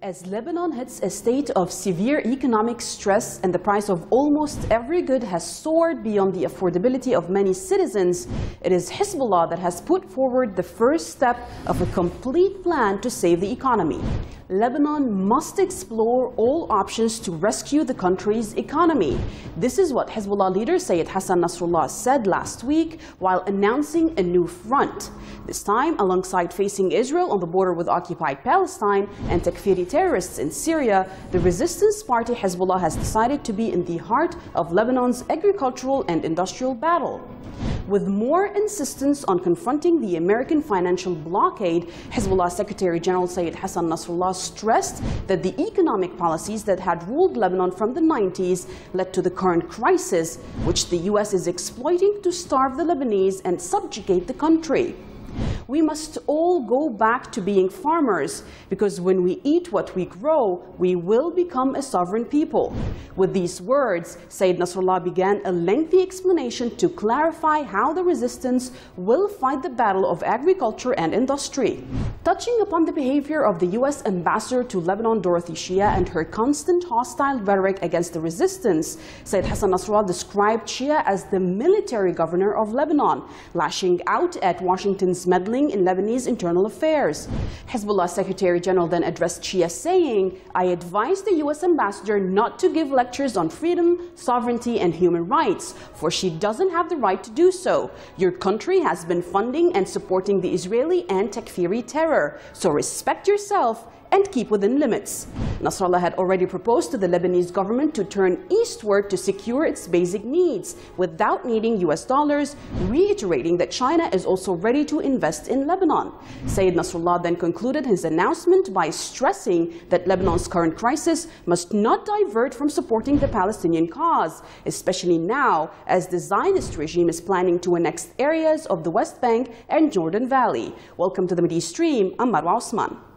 As Lebanon hits a state of severe economic stress and the price of almost every good has soared beyond the affordability of many citizens, it is Hezbollah that has put forward the first step of a complete plan to save the economy. Lebanon must explore all options to rescue the country's economy. This is what Hezbollah leader Sayyid Hassan Nasrallah said last week while announcing a new front. This time alongside facing Israel on the border with occupied Palestine and Takfiri terrorists in Syria, the resistance party Hezbollah has decided to be in the heart of Lebanon's agricultural and industrial battle. With more insistence on confronting the American financial blockade, Hezbollah Secretary General Sayyid Hassan Nasrallah stressed that the economic policies that had ruled Lebanon from the 90s led to the current crisis, which the U.S. is exploiting to starve the Lebanese and subjugate the country. We must all go back to being farmers because when we eat what we grow, we will become a sovereign people. With these words, Sayyid Nasrallah began a lengthy explanation to clarify how the resistance will fight the battle of agriculture and industry. Touching upon the behavior of the U.S. ambassador to Lebanon, Dorothy Shea, and her constant hostile rhetoric against the resistance, Sayyid Hassan Nasrallah described Shea as the military governor of Lebanon, lashing out at Washington's meddling in Lebanese internal affairs. Hezbollah Secretary General then addressed Shea saying, I advise the U.S. ambassador not to give lectures on freedom, sovereignty, and human rights, for she doesn't have the right to do so. Your country has been funding and supporting the Israeli and Takfiri terror, so respect yourself and keep within limits. Nasrallah had already proposed to the Lebanese government to turn eastward to secure its basic needs without needing US dollars, reiterating that China is also ready to invest in Lebanon. Sayyid Nasrallah then concluded his announcement by stressing that Lebanon's current crisis must not divert from supporting the Palestinian cause, especially now as the Zionist regime is planning to annex areas of the West Bank and Jordan Valley. Welcome to the Mideastream. I'm Marwa Osman.